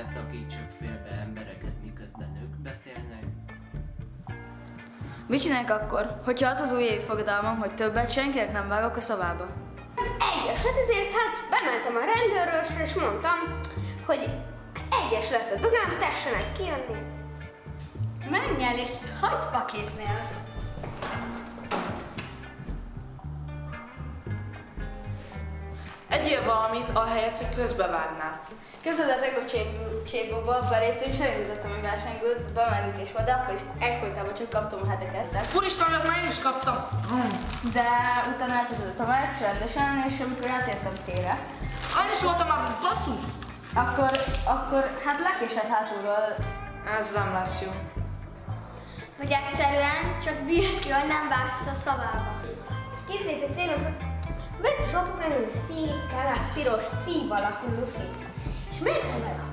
ne szakítsak félbe embereket, miközben ők beszélnek. Mit csinálják akkor, hogyha az az új évfogadalmam, hogy többet senkinek nem vágok a szavába? Egyes, hát ezért hát bementem a rendőrösre, és mondtam, hogy egyes lett a dugám, tessenek kijönni. Menj el és hagyd faképnél. Egyél valamit, ahelyett, hogy közbevágnál. El, tegnap Cségóba beléptem, és elindítottam egy versenygőt, bemerítés de akkor is egyfolytában csak kaptam a heteket. Úristen, olyat már én is kaptam! De utána elkezdődött a meccs rendesen, és amikor átértem tére, Annyi is voltam már, basszus! akkor, akkor hát lekésett hátulról. Ez nem lesz jó. Vagy egyszerűen csak bírd ki, hogy nem vágsz a szavába. Képzétek tényleg, vett az apukám egy szép, kelet, piros, szív alakú lufit. És mentem el